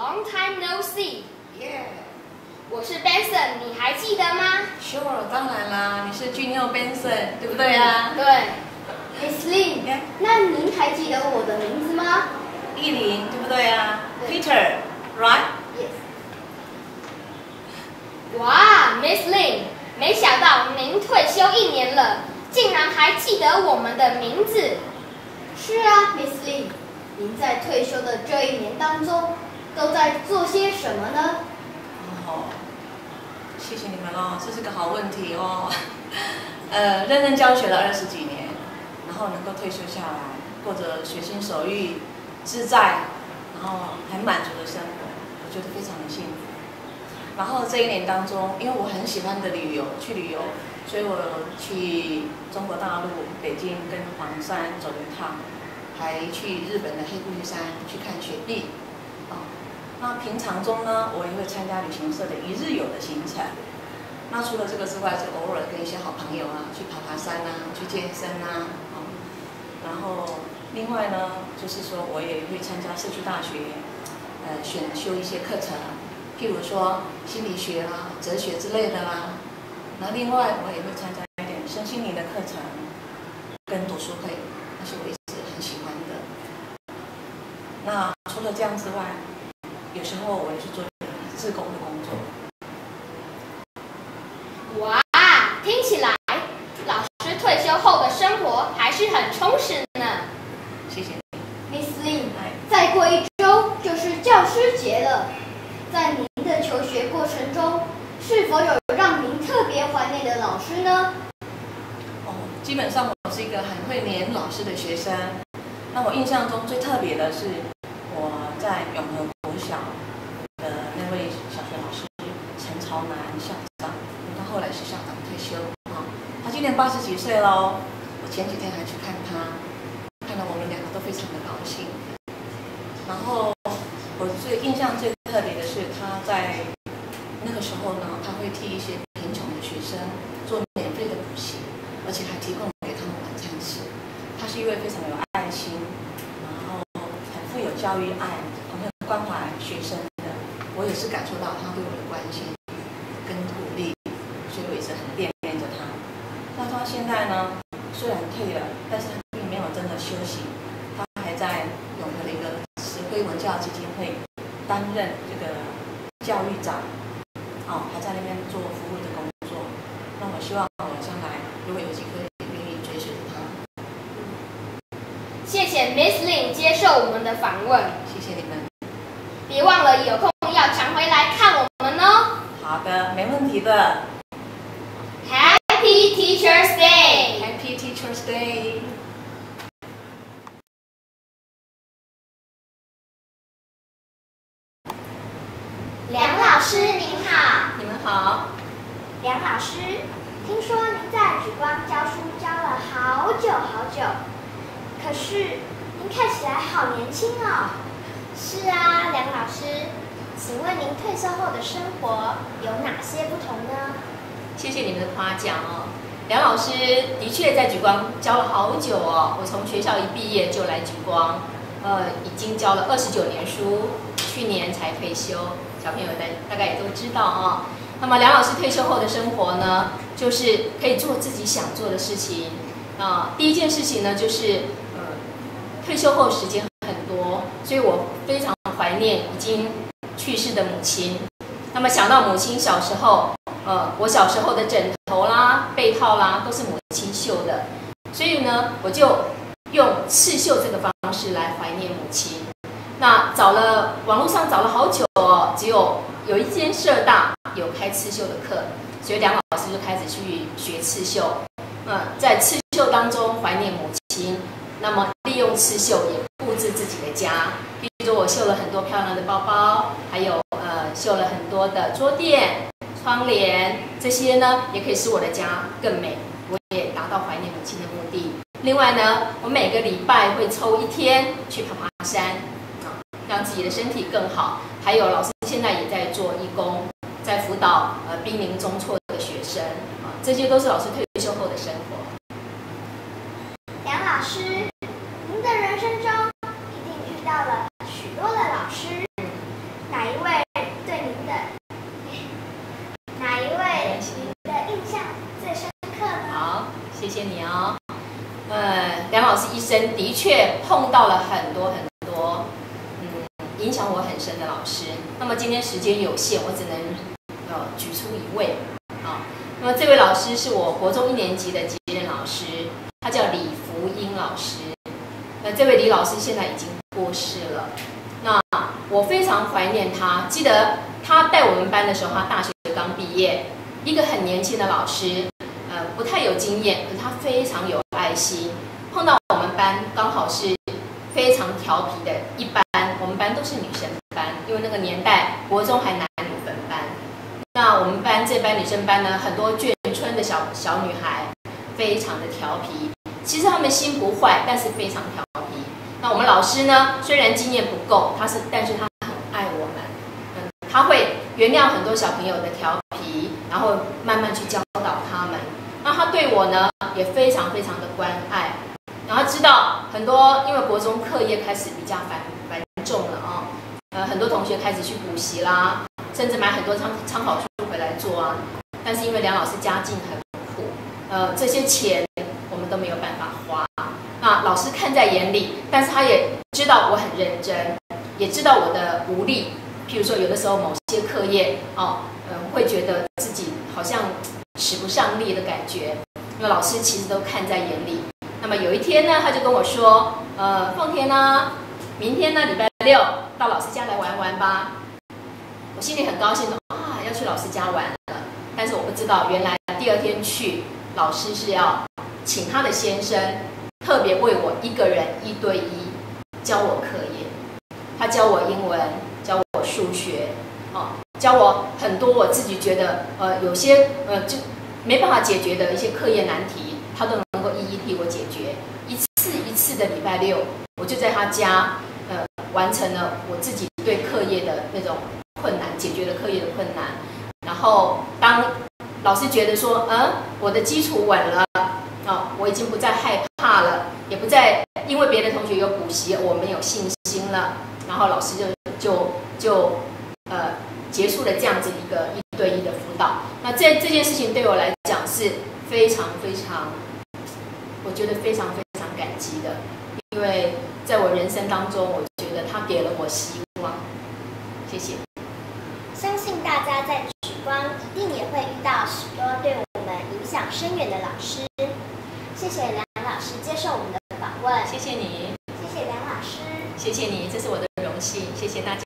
Long time no see，Yeah. 我是 Benson，你还记得吗？，Sure，当然啦，你是俊佑 Benson，对不对啊？对，Miss Lin，Yeah 那您还记得我的名字吗艺林，对不对啊对？Peter，right？？Yes。哇，Miss Lin，没想到您退休一年了，竟然还记得我们的名字。是啊，Miss Lin，您在退休的这一年当中都在做些什么呢？哦，谢谢你们哦，这是个好问题哦。呃，认真教学了二十几年，然后能够退休下来，过着随心所欲、自在，然后很满足的生活，我觉得非常的幸福。然后这一年当中，因为我很喜欢的旅游，去旅游，所以我去中国大陆北京跟黄山走一趟，还去日本的黑布山去看雪碧，哦，那平常中呢，我也会参加旅行社的一日游的行程。那除了这个之外，就偶尔跟一些好朋友啊，去爬爬山啊，去健身啊，哦，然后另外呢，就是说我也会参加社区大学，呃，选修一些课程，譬如说心理学啦、哲学之类的啦。那另外我也会参加一点身心灵的课程，跟读书会，那是我一直很喜欢的。那除了这样之外，有时候我也是做自工的工作。哇，听起来老师退休后的生活还是很充实呢。谢谢你。Miss Lin，哎，再过一周就是教师节了，在您的求学过程中，是否有让您特别怀念的老师呢？哦，基本上我是一个很会黏老师的学生。那我印象中最特别的是我在永和国小的那位小学老师陈朝南校长，他后来是校长退休啊、他今年八十几岁喽。我前几天还去看他，看到我们两个都非常的高兴。然后我最印象最特别的是他在那个时候呢，他会替一些贫穷的学生做免费的补习，而且还提供给他们晚餐吃。他是一位非常有爱心，然后很富有教育爱，很会关怀学生的。我也是感受到他对我的关心跟鼓励，所以我一直很惦。现在呢，虽然退了，但是他并没有真的休息，他还在永和的一个慈辉文教基金会担任这个教育长，哦，还在那边做服务的工作。那我希望我将来如果有机会，也愿意追随他。谢谢 Miss Lin 接受我们的访问，谢谢你们。别忘了有空要常回来看我们哦。好的，没问题的。Happy Teachers Day！Happy Teachers Day！梁老师您好，你们好。梁老师，听说您在举光教书教了好久好久，可是您看起来好年轻哦。是啊，梁老师，请问您退休后的生活有哪些不同呢？谢谢你们的夸奖哦。梁老师的确在举光教了好久哦，我从学校一毕业就来举光，呃，已经教了二十九年书，去年才退休。小朋友大大概也都知道哦。那么梁老师退休后的生活呢，就是可以做自己想做的事情啊、第一件事情呢，就是呃，退休后时间很多，所以我非常怀念已经去世的母亲。那么想到母亲小时候，呃，我小时候的枕头啦、被套啦，都是母亲绣的，所以呢，我就用刺绣这个方式来怀念母亲。那找了网络上找了好久哦，只有有一间社大有开刺绣的课，所以梁老师就开始去学刺绣。嗯，在刺绣当中怀念母亲，那么利用刺绣也布置自己的家。比如说我绣了很多漂亮的包包，还有呃绣了很多的桌垫、窗帘，这些呢也可以使我的家更美。我也达到怀念母亲的目的。另外呢，我每个礼拜会抽一天去爬爬山，啊，让自己的身体更好。还有老师现在也在做义工，在辅导呃濒临中辍的学生，啊，这些都是老师退休后的生活。梁老师，您的人生中一定遇到了许多的老师，哪一位生的确碰到了很多很多，嗯，影响我很深的老师。那么今天时间有限，我只能呃举出一位啊。那么这位老师是我国中一年级的级任老师，他叫李福英老师。那这位李老师现在已经过世了。那我非常怀念他，记得他带我们班的时候，他大学刚毕业，一个很年轻的老师，不太有经验，可是他非常有爱心。碰到我们班刚好是非常调皮的一班，我们班都是女生班，因为那个年代国中还男女分班。那我们班这班女生班呢，很多眷村的小小女孩，非常的调皮。其实他们心不坏，但是非常调皮。那我们老师呢，虽然经验不够，他是，但是他很爱我们，嗯，他会原谅很多小朋友的调皮，然后慢慢去教。对我呢，也非常非常的关爱。然后知道很多，因为国中课业开始比较繁繁重了啊，呃，很多同学开始去补习啦，甚至买很多参参考书回来做啊。但是因为梁老师家境很苦，呃，这些钱我们都没有办法花。那老师看在眼里，但是他也知道我很认真，也知道我的无力。譬如说，有的时候某些课业哦，嗯，会觉得自己好像使不上力的感觉，那老师其实都看在眼里。那么有一天呢，他就跟我说：“呃，奉天呢，明天呢，礼拜六到老师家来玩玩吧。”我心里很高兴啊，要去老师家玩了。但是我不知道，原来第二天去，老师是要请他的先生特别为我一个人一对一教我课业。他教我英文，教我数学，哦，教我很多我自己觉得呃有些呃就没办法解决的一些课业难题，他都。能够一一替我解决，一次一次的礼拜六，我就在他家，呃，完成了我自己对课业的那种困难，解决了课业的困难。然后当老师觉得说，嗯，我的基础稳了，啊，我已经不再害怕了，也不再因为别的同学有补习，我没有信心了。然后老师就就就呃结束了这样子一个一对一的辅导。那这这件事情对我来讲是非常非常。我觉得非常非常感激的，因为在我人生当中，我觉得他给了我希望。谢谢。相信大家在时光一定也会遇到许多对我们影响深远的老师。谢谢梁老师接受我们的访问。谢谢你。谢谢梁老师。谢谢你，这是我的。